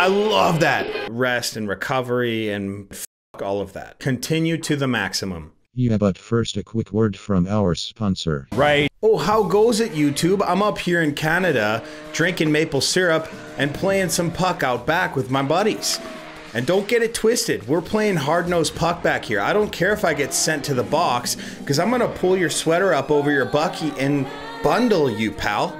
I love that. Rest and recovery and fuck all of that. Continue to the maximum. Yeah, but first a quick word from our sponsor. Right. Oh, how goes it, YouTube? I'm up here in Canada drinking maple syrup and playing some puck out back with my buddies. And don't get it twisted, we're playing hard nosed puck back here. I don't care if I get sent to the box, because I'm gonna pull your sweater up over your bucky and bundle you, pal.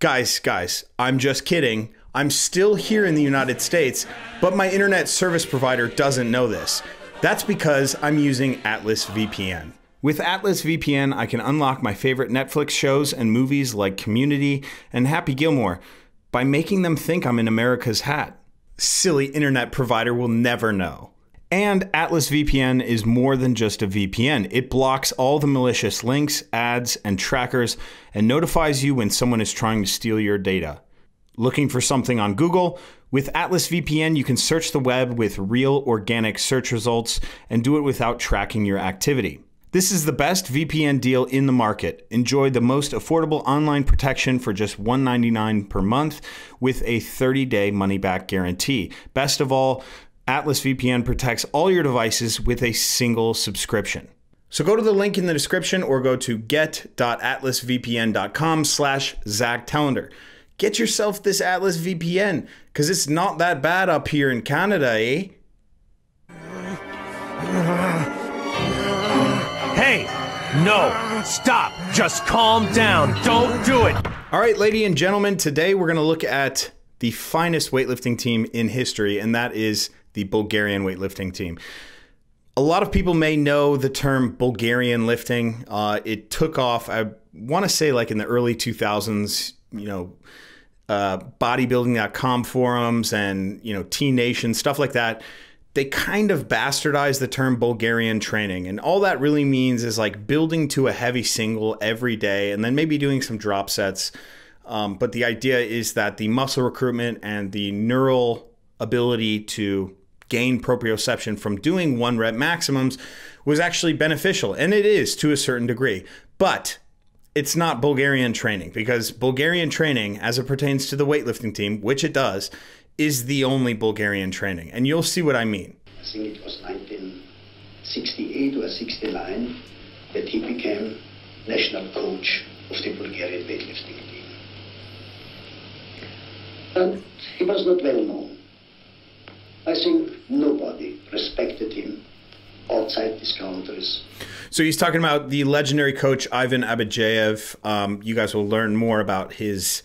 Guys, guys, I'm just kidding. I'm still here in the United States, but my internet service provider doesn't know this. That's because I'm using Atlas VPN. With Atlas VPN, I can unlock my favorite Netflix shows and movies like Community and Happy Gilmore by making them think I'm in America's hat. Silly internet provider will never know. And Atlas VPN is more than just a VPN. It blocks all the malicious links, ads, and trackers and notifies you when someone is trying to steal your data. Looking for something on Google? With Atlas VPN, you can search the web with real organic search results and do it without tracking your activity. This is the best VPN deal in the market. Enjoy the most affordable online protection for just 199 per month with a 30 day money back guarantee. Best of all, Atlas VPN protects all your devices with a single subscription. So go to the link in the description or go to get.atlasvpn.com slash Zack Telander. Get yourself this Atlas VPN because it's not that bad up here in Canada, eh? Hey, no, stop. Just calm down. Don't do it. All right, ladies and gentlemen, today we're going to look at the finest weightlifting team in history, and that is the Bulgarian weightlifting team. A lot of people may know the term Bulgarian lifting. Uh, it took off, I want to say, like in the early 2000s, you know, uh, bodybuilding.com forums and, you know, T Nation, stuff like that they kind of bastardized the term Bulgarian training. And all that really means is like building to a heavy single every day and then maybe doing some drop sets. Um, but the idea is that the muscle recruitment and the neural ability to gain proprioception from doing one rep maximums was actually beneficial. And it is to a certain degree. But it's not Bulgarian training because Bulgarian training, as it pertains to the weightlifting team, which it does, is the only Bulgarian training. And you'll see what I mean. I think it was 1968 or 69 that he became national coach of the Bulgarian weightlifting team. And he was not well known. I think nobody respected him outside these countries. So he's talking about the legendary coach Ivan Abadjiev. Um, you guys will learn more about his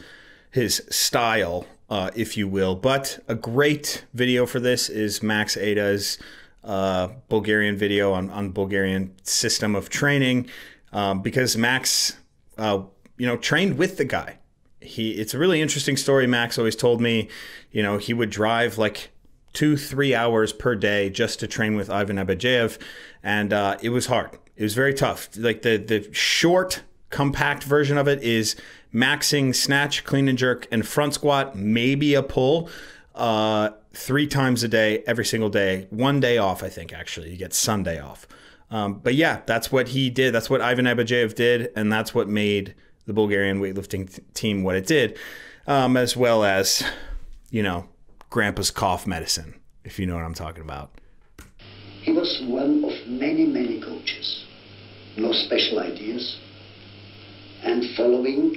his style uh, if you will. But a great video for this is Max Aita's uh, Bulgarian video on, on Bulgarian system of training um, because Max, uh, you know, trained with the guy. He, it's a really interesting story. Max always told me, you know, he would drive like two, three hours per day just to train with Ivan Abadjiev, and uh, it was hard. It was very tough. Like the the short, compact version of it is maxing snatch, clean and jerk, and front squat, maybe a pull, uh, three times a day, every single day. One day off, I think, actually. You get Sunday off. Um, but yeah, that's what he did. That's what Ivan Abadjiev did, and that's what made the Bulgarian weightlifting team what it did, um, as well as, you know, grandpa's cough medicine, if you know what I'm talking about. He was one of many, many coaches. No special ideas. And following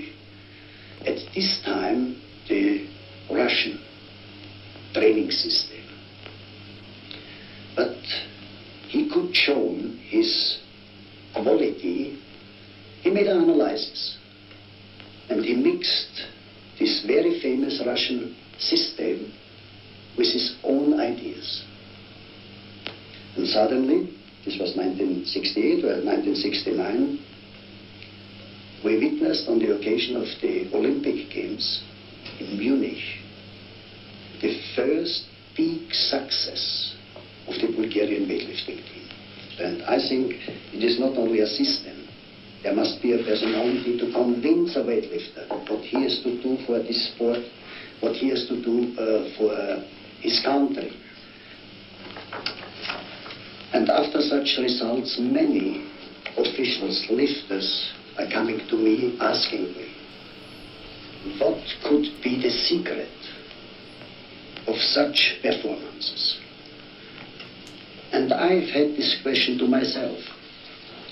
at this time the Russian training system. But he could show his quality. He made an analysis and he mixed this very famous Russian system with his own ideas. And suddenly, this was 1968 or 1969, we witnessed on the occasion of the Olympic Games in Munich the first big success of the Bulgarian weightlifting team. And I think it is not only a system. There must be a personality to convince a weightlifter what he has to do for this sport, what he has to do uh, for uh, his country. And after such results, many officials, lifters, are coming to me asking me, what could be the secret of such performances? And I've had this question to myself.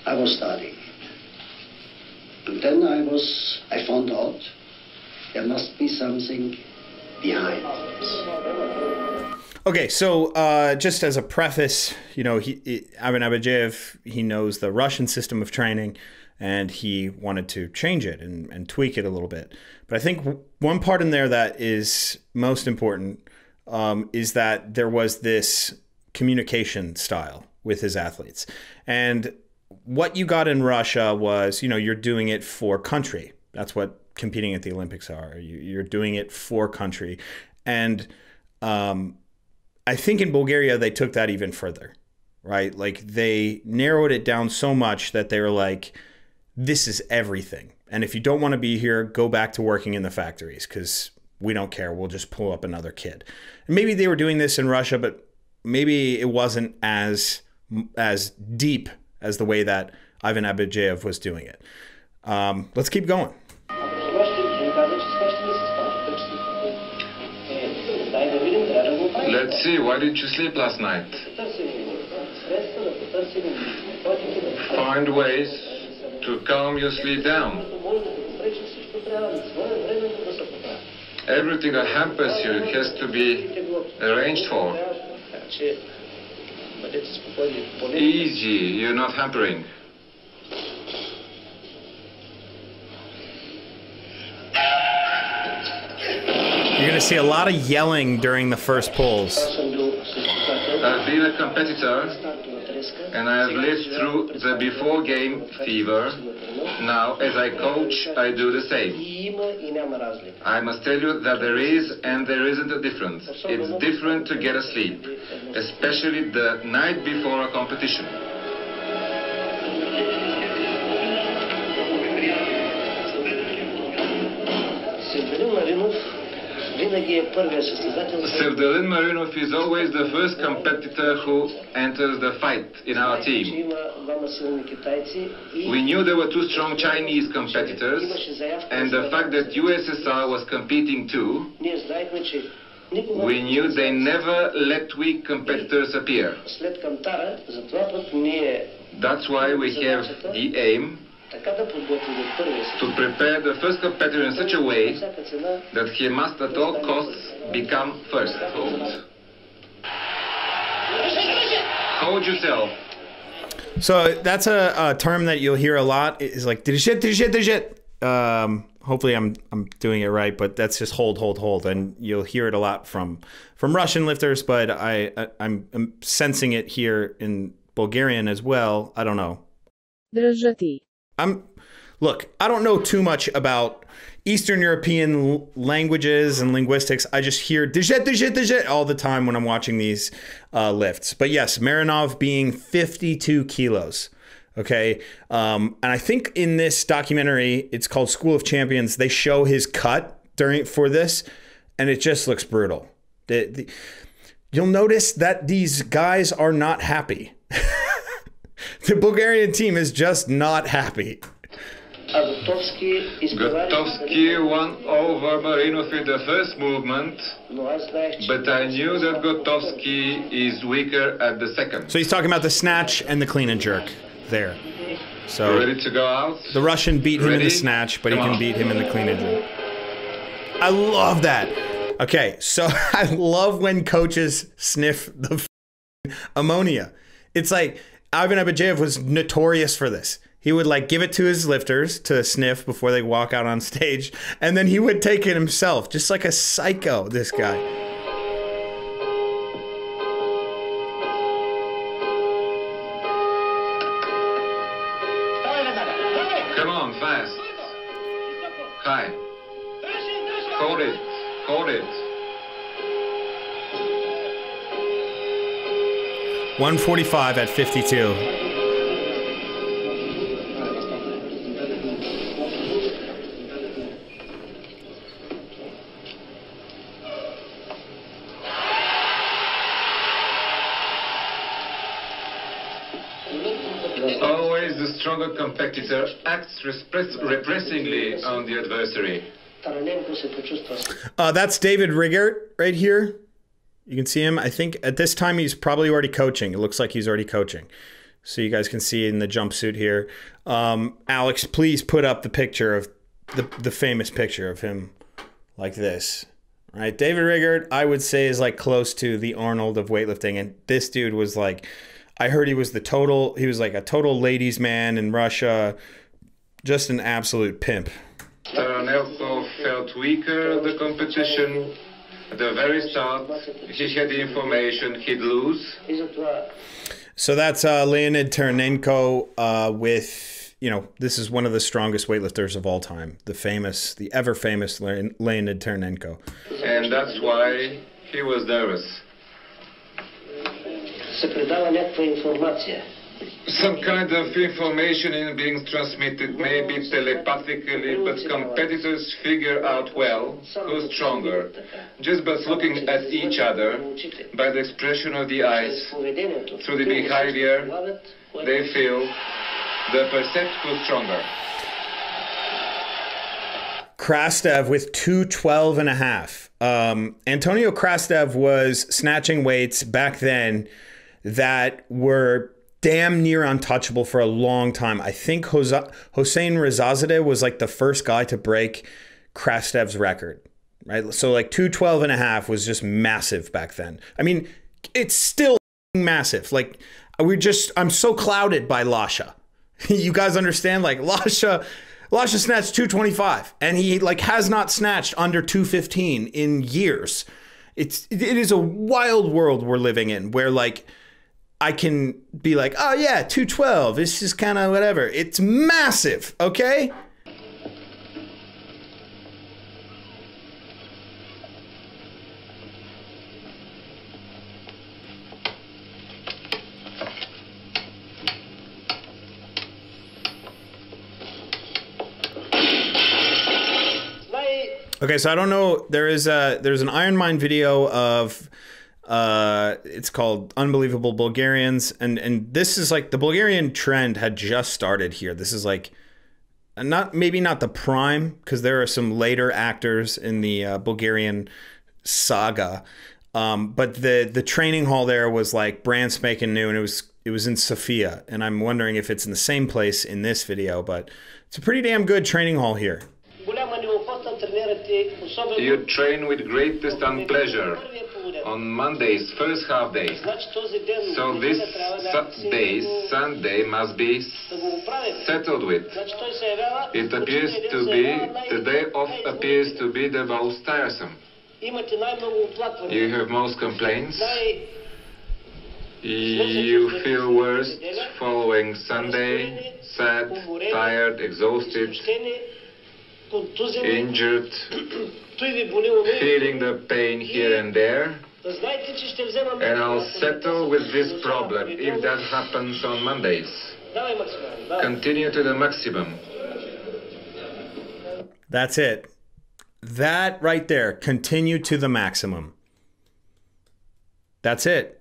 I was studying. And then I was, I found out there must be something behind this. Okay, so uh, just as a preface, you know, he, he, Ivan Abadjiev, he knows the Russian system of training, and he wanted to change it and, and tweak it a little bit. But I think one part in there that is most important um, is that there was this communication style with his athletes, and what you got in Russia was, you know, you're doing it for country. That's what competing at the Olympics are. You, are doing it for country, and um, I think in Bulgaria they took that even further, right? Like they narrowed it down so much that they were like, "This is everything." And if you don't want to be here, go back to working in the factories because we don't care. We'll just pull up another kid. And maybe they were doing this in Russia, but maybe it wasn't as as deep as the way that Ivan Abadjiev was doing it. Um, let's keep going. See, why didn't you sleep last night? Find ways to calm your sleep down. Everything that hampers you has to be arranged for. Easy, you're not hampering. You're going to see a lot of yelling during the first pulls. I've been a competitor and I have lived through the before game fever. Now, as I coach, I do the same. I must tell you that there is and there isn't a difference. It's different to get asleep, especially the night before a competition. Sevdalin Marinov is always the first competitor who enters the fight in our team. We knew there were two strong Chinese competitors, and the fact that USSR was competing too, we knew they never let weak competitors appear. That's why we have the aim to prepare the first competitor in such a way that he must at all costs become first. Hold. Hold yourself. So that's a, a, term that you'll hear a lot. Is like did shit, did shit, did shit. Um, hopefully, I'm I'm doing it right, but that's just hold, hold, hold, and you'll hear it a lot from from Russian lifters. But I, I I'm, I'm sensing it here in Bulgarian as well. I don't know. I'm look, I don't know too much about Eastern European languages and linguistics. I just hear dijet, dijet, dijet all the time when I'm watching these uh, lifts. But yes, Marinov being 52 kilos. Okay. Um, and I think in this documentary, it's called School of Champions, they show his cut during for this, and it just looks brutal. The, the, you'll notice that these guys are not happy. the Bulgarian team is just not happy. Gotovsky won over Marinov in the first movement, but I knew that Gotovsky is weaker at the second. So he's talking about the snatch and the clean and jerk there. So ready to go out? The Russian beat him ready? in the snatch, but Come he can on. beat him in the clean and jerk. I love that. Okay, so I love when coaches sniff the f- ammonia. It's like Ivan Abadjiev was notorious for this. He would like give it to his lifters to sniff before they walk out on stage, and then he would take it himself, just like a psycho. This guy. 145 at 52. Always the stronger competitor acts repress- repressingly on the adversary. Uh, that's David Rigert right here. You can see him. I think at this time he's probably already coaching. It looks like he's already coaching. So you guys can see in the jumpsuit here. Um, Alex, please put up the picture of the, the famous picture of him like this. Right, David Rigert, I would say is like close to the Arnold of weightlifting, and this dude was like, I heard he was the total. He was like a total ladies' man in Russia, just an absolute pimp. Felt weaker the competition. At the very start, he had the information he'd lose. So that's uh, Leonid Taranenko uh, with, you know, this is one of the strongest weightlifters of all time, the famous, the ever famous Leonid Taranenko. And that's why he was nervous. Some kind of information is being transmitted, maybe telepathically, but competitors figure out well who's stronger. Just by looking at each other, by the expression of the eyes, through the behavior, they feel the percept who's stronger. Krastev with 212 and a half. Um, Antonio Krastev was snatching weights back then that were damn near untouchable for a long time. I think Hossein Rezazadeh was like the first guy to break Krastev's record, right? So like 212 and a half was just massive back then. I mean, it's still massive. Like we just, I'm so clouded by Lasha. you guys understand? Like Lasha, Lasha snatched 225 and he like has not snatched under 215 in years. It's, it is a wild world we're living in where like, I can be like, oh yeah, 212. It's just kind of whatever. It's massive, okay? Okay, so I don't know. There is a there's an Iron Mind video of uh, it's called Unbelievable Bulgarians, and and this is like the Bulgarian trend had just started here. This is like not maybe not the prime because there are some later actors in the uh, Bulgarian saga, um, but the the training hall there was like brand spanking new, and it was it was in Sofia, and I'm wondering if it's in the same place in this video, but it's a pretty damn good training hall here. You train with greatest unpleasure on Monday's first half day. So this day, Sunday, must be settled with. It appears to be, the day off appears to be the most tiresome. You have most complaints. You feel worse following Sunday, sad, tired, exhausted, injured, feeling the pain here and there. And I'll settle with this problem if that happens on Mondays. Continue to the maximum. That's it. That right there. Continue to the maximum. That's it.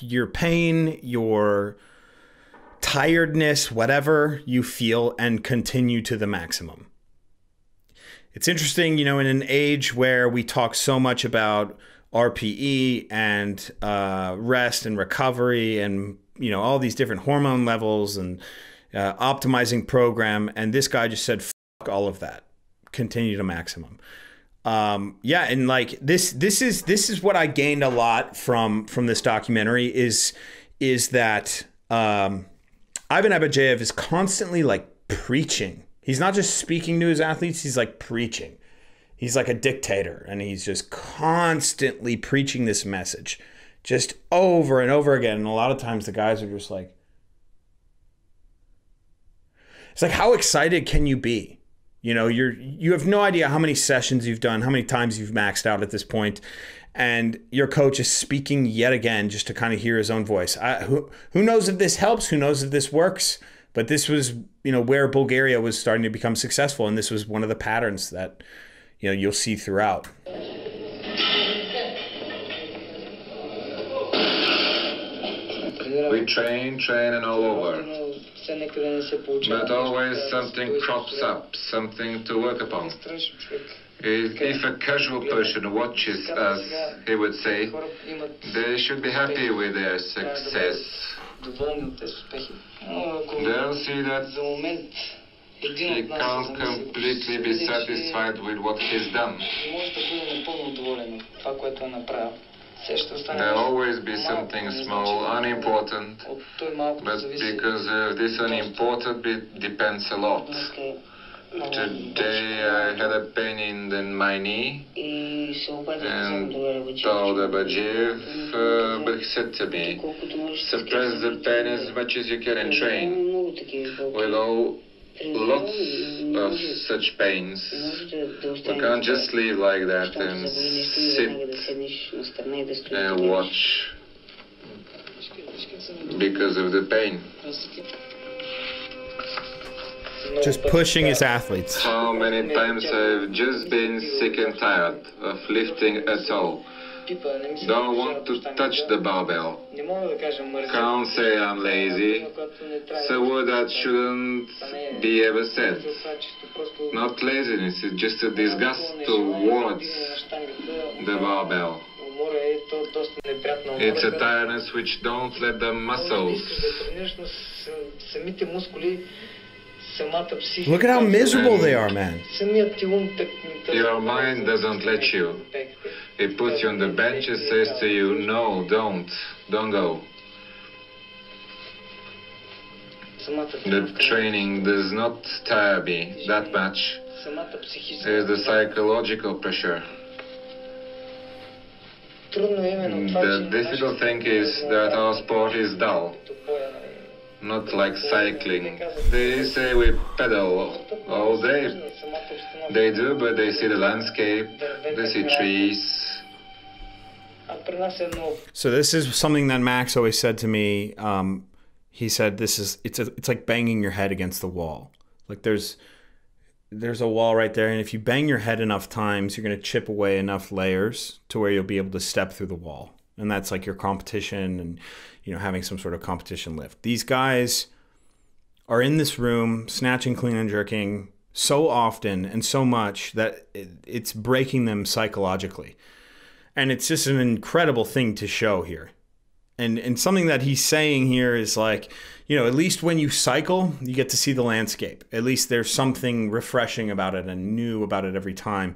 Your pain, your tiredness, whatever you feel, and continue to the maximum. It's interesting, you know, in an age where we talk so much about RPE and uh, rest and recovery and, you know, all these different hormone levels and uh, optimizing program. And this guy just said, fuck all of that. Continue to maximum. Um, yeah, and like this, this is this is what I gained a lot from from this documentary is is that um, Ivan Abadjiev is constantly like preaching He's not just speaking to his athletes, he's like preaching. He's like a dictator and he's just constantly preaching this message just over and over again. And a lot of times the guys are just like, it's like, how excited can you be? You know, you're you have no idea how many sessions you've done, how many times you've maxed out at this point, and your coach is speaking yet again just to kind of hear his own voice. I, who who knows if this helps? Who knows if this works? But this was, you know, where Bulgaria was starting to become successful, and this was one of the patterns that, you know, you'll see throughout. We train, train, and all over. But always something crops up, something to work upon. If a casual person watches us, he would say, they should be happy with their success. They'll see that he can't completely be satisfied with what he's done. There'll always be something small, unimportant, but because of this unimportant bit depends a lot. Today I had a pain in, my knee and told Abadjiev, uh, but he said to me, suppress the pain as much as you can and train. With all lots of such pains, we can't just live like that and sit and watch because of the pain. Just pushing his athletes. How many times I've just been sick and tired of lifting at all. Don't want to touch the barbell. Can't say I'm lazy. A word that shouldn't be ever said. Not laziness, it's just a disgust towards the barbell. It's a tiredness which don't let the muscles Look at how miserable they are, man. Your mind doesn't let you. It puts you on the bench and says to you, no, don't, don't go. The training does not tire me that much. There's the psychological pressure. The difficult thing is that our sport is dull not like cycling. They say we pedal all day. They do, but they see the landscape, they see trees. So this is something that Max always said to me. Um, he said, "This is it's a, it's like banging your head against the wall. Like there's there's a wall right there, and if you bang your head enough times, you're gonna chip away enough layers to where you'll be able to step through the wall." and that's like your competition and you know having some sort of competition lift. These guys are in this room snatching, clean, and jerking so often and so much that it's breaking them psychologically, and it's just an incredible thing to show here. And and something that he's saying here is like, you know, at least when you cycle, you get to see the landscape. At least there's something refreshing about it and new about it every time.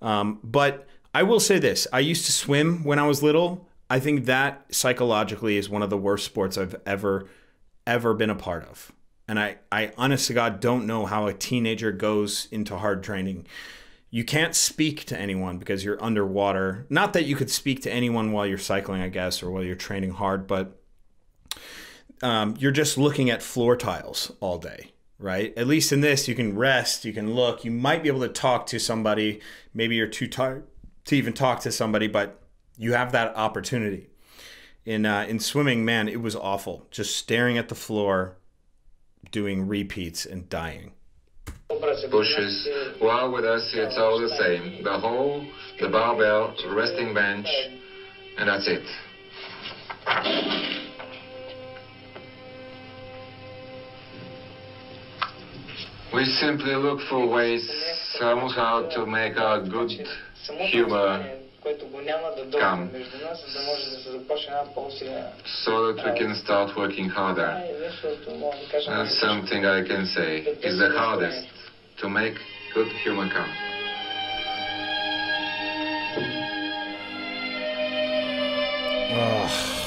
Um, but I will say this: I used to swim when I was little I think that psychologically is one of the worst sports I've ever, ever been a part of. And I, I honest to God don't know how a teenager goes into hard training. You can't speak to anyone because you're underwater. Not that you could speak to anyone while you're cycling, I guess, or while you're training hard, but um, you're just looking at floor tiles all day, right? At least in this, you can rest, you can look, you might be able to talk to somebody. Maybe you're too tired to even talk to somebody, but you have that opportunity. In uh, in swimming, man, it was awful. Just staring at the floor, doing repeats and dying. Pushes. Well, with us, it's all the same. The hole, the barbell, resting bench, and that's it. We simply look for ways somehow to make our good humor come so that we can start working harder. That's something I can say is the hardest to make good humor come. Oh.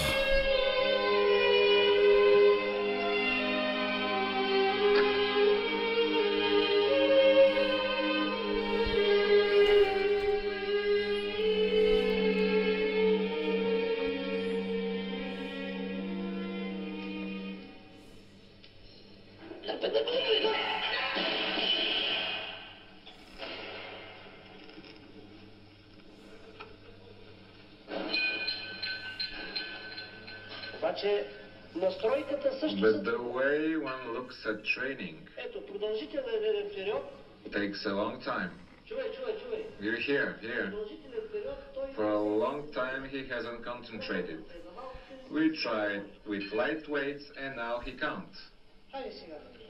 But the way one looks at training takes a long time. You're here, here. For a long time he hasn't concentrated. We tried with light weights and now he can't.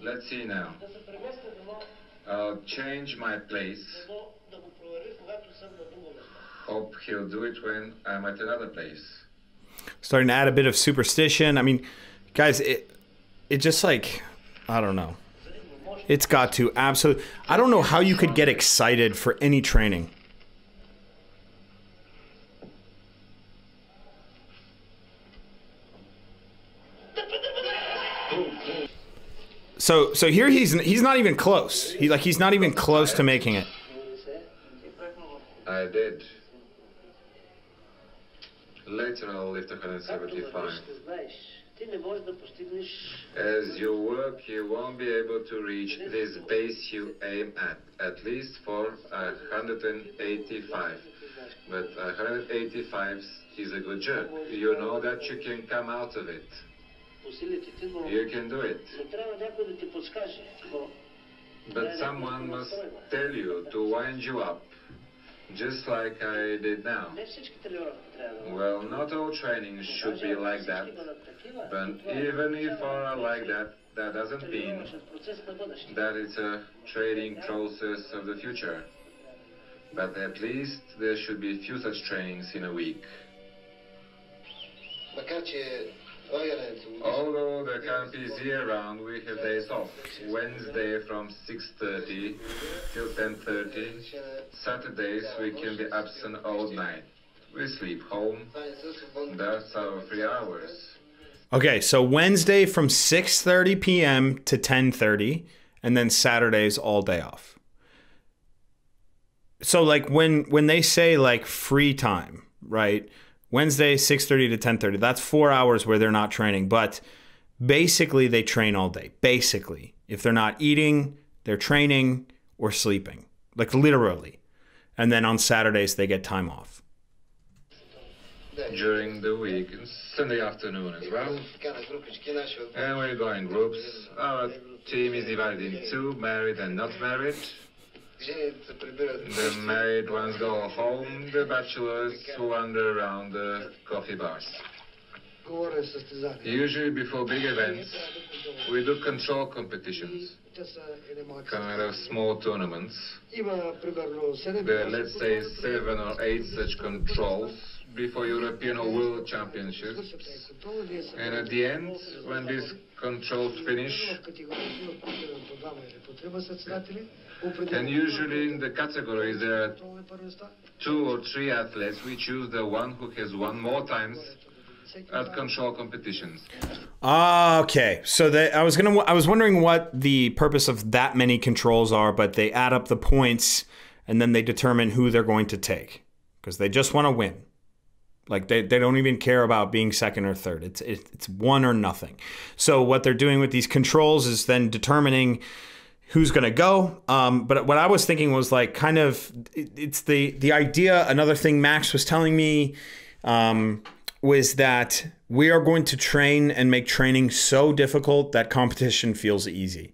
Let's see now. I'll change my place. Hope he'll do it when I'm at another place. Starting to add a bit of superstition. I mean, guys, it it just like I don't know. It's got to absolutely. I don't know how you could get excited for any training. So so here he's he's not even close. He like he's not even close to making it. I did. Later I'll lift 175. As you work, you won't be able to reach this base you aim at, at least for 185. But 185 is a good jerk. You know that you can come out of it. You can do it. But someone must tell you to wind you up, just like I did now. Well, not all trainings should be like that. But even if all are like that, that doesn't mean that it's a training process of the future. But at least there should be a few such trainings in a week. Although the camp is year-round, we have days off. Wednesday from 6.30 till 10.30. Saturdays we can be absent all night. We sleep home. That's our three hours. Okay, so Wednesday from 6:30 p.m. to 10:30 and then Saturdays all day off. So like when when they say like free time, right? Wednesday 6:30 to 10:30. That's 4 hours where they're not training, but basically they train all day. Basically. If they're not eating, they're training or sleeping. Like literally. And then on Saturdays they get time off. During the week, Sunday afternoon as well. And we go in groups. Our team is divided in two, married and not married. The married ones go home, the bachelors wander around the coffee bars. Usually before big events, we do control competitions, kind of small tournaments. There are, let's say, seven or eight such controls before European or World Championships. And at the end, when these controls finish, and usually in the category there are two or three athletes. We choose the one who has won more times at control competitions. Ah, okay. So that I was gonna, I was wondering what the purpose of that many controls are, but they add up the points and then they determine who they're going to take because they just want to win. Like they, they don't even care about being second or third. It's it, it's one or nothing. So what they're doing with these controls is then determining who's going to go. Um, but what I was thinking was like kind of it, it's the the idea. Another thing Max was telling me um, was that we are going to train and make training so difficult that competition feels easy,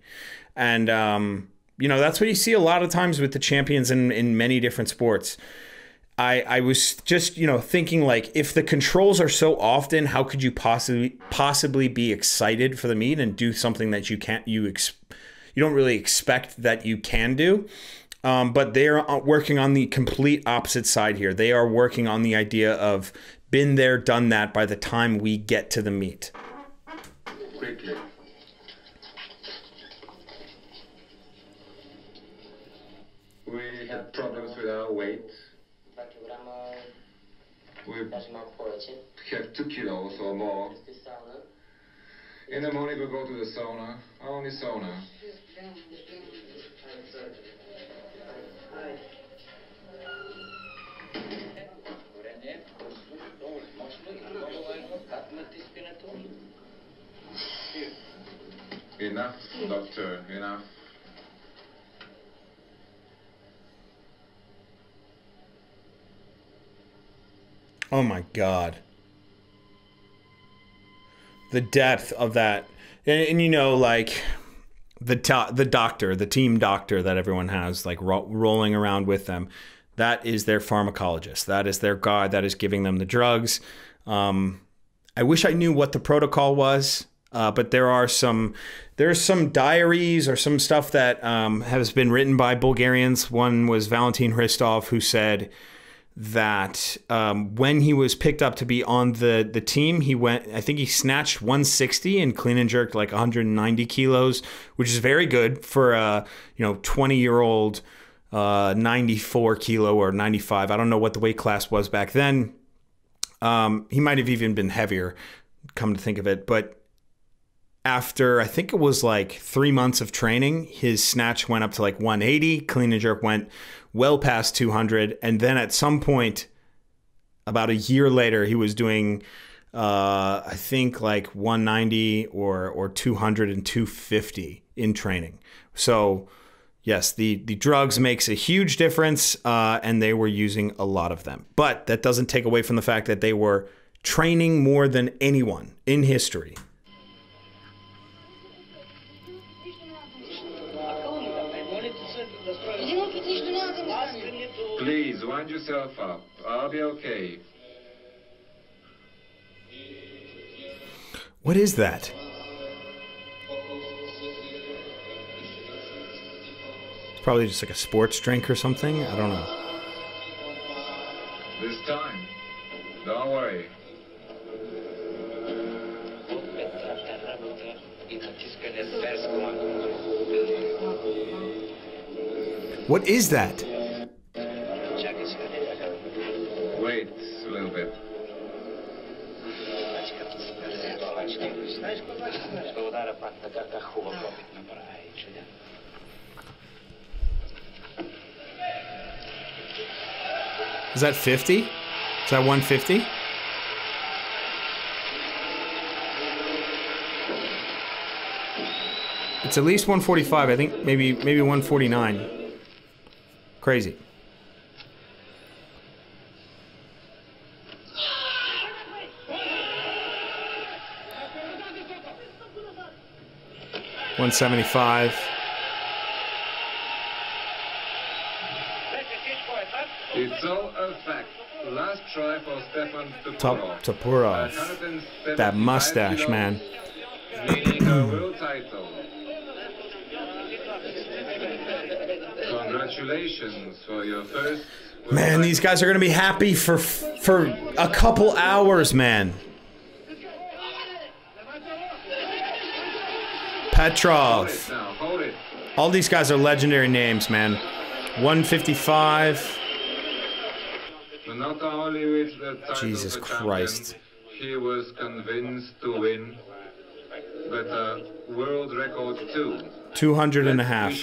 and um, you know that's what you see a lot of times with the champions in in many different sports. I, I was just you know thinking like if the controls are so often how could you possibly possibly be excited for the meet and do something that you can't you ex- you don't really expect that you can do um, but they're working on the complete opposite side here they are working on the idea of been there done that by the time we get to the meet Quickly. We had problems with our weight. We have two kilos or more. In the morning we go to the sauna, only sauna. Enough, doctor, enough. Oh my god. The depth of that. And, and you know like the to- the doctor, the team doctor that everyone has like ro- rolling around with them. That is their pharmacologist. That is their guy that is giving them the drugs. Um, I wish I knew what the protocol was. Uh, but there are some there's some diaries or some stuff that um, has been written by Bulgarians. One was Valentin Hristov, who said that um, when he was picked up to be on the the team, he went. I think he snatched 160 and clean and jerked like 190 kilos, which is very good for a you know 20 year old, uh, 94 kilo or 95. I don't know what the weight class was back then. Um, he might have even been heavier, come to think of it, but after I think it was like three months of training, his snatch went up to like 180. Clean and jerk went well past 200. And then at some point, about a year later, he was doing, uh, I think like 190 or, or 200 and 250 in training. So, yes, the, the drugs makes a huge difference, uh, and they were using a lot of them. But that doesn't take away from the fact that they were training more than anyone in history. Wind yourself up. I'll be okay. What is that? It's probably just like a sports drink or something. I don't know. This time, don't worry. What is that? Is that 50? Is that 150? It's at least 145. I think maybe maybe 149. Crazy. One seventy five. It's all a fact. Last try for Stefan Top Topurov. Topurov. 175 That mustache, man. Winning a world title. Congratulations for your first. Man, these guys are gonna be happy for for a couple hours, man. Petrov. it now, hold it. All these guys are legendary names, man. 155. Not only with the title Jesus champion, Christ. he was convinced to win, but a world record too. 200 and a half.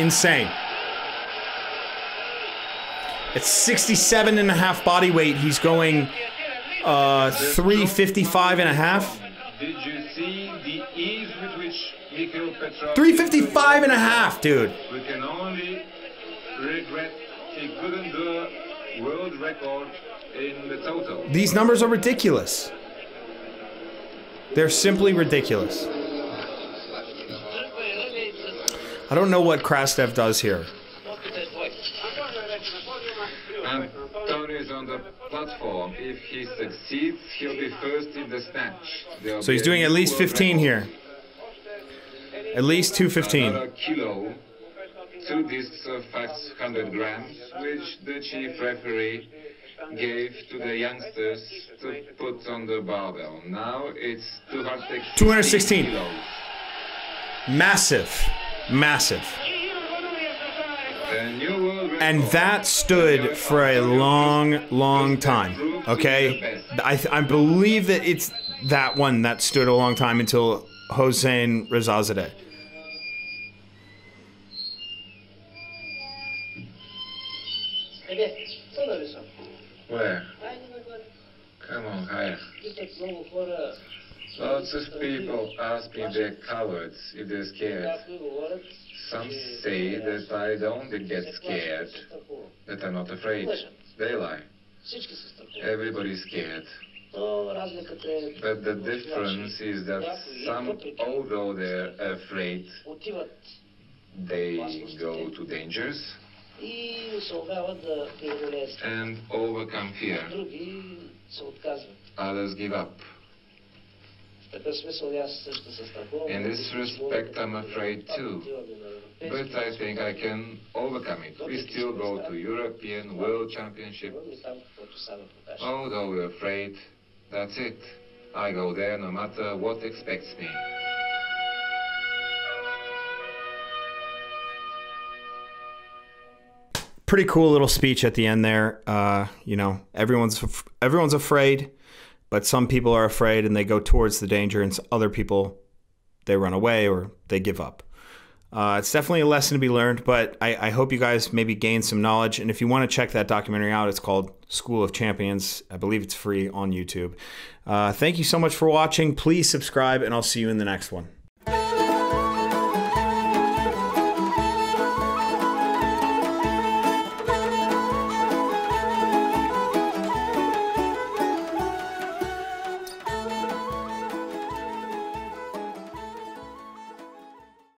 Insane. At 67 and a half body weight, he's going uh, 355 and a half. Did you see the ease with which Mikhail Petrov 355 and a half, dude. We can only regret he couldn't do a world record in the total. These numbers are ridiculous. They're simply ridiculous. I don't know what Krastev does here. And Tony is on the platform. If he succeeds, he'll be first in the snatch. There'll So he's doing at least 15 record. here. At least 215. Another kilo, two discs of 500 grams, which the chief referee gave to the youngsters to put on the barbell. Now it's 216 216. kilos. Massive. Massive. A new world record. And that stood for a long, long time. Okay? I, th- I believe that it's that one that stood a long time until Hossein Rezazadeh. Me if they're cowards, if they're scared. Some say that I don't get scared, that I'm not afraid. They lie. Everybody's scared. But the difference is that some, although they're afraid, they go to dangers and overcome fear. Others give up. In this respect, I'm afraid too. But I think I can overcome it. We still go to European World Championship. Although we're afraid, that's it. I go there no matter what expects me. Pretty cool little speech at the end there. Uh, you know, everyone's everyone's afraid, but some people are afraid and they go towards the danger, and other people they run away or they give up. Uh, it's definitely a lesson to be learned, but I, I, hope you guys maybe gain some knowledge. And if you want to check that documentary out, it's called School of Champions. I believe it's free on YouTube. Uh, thank you so much for watching. Please subscribe, and I'll see you in the next one.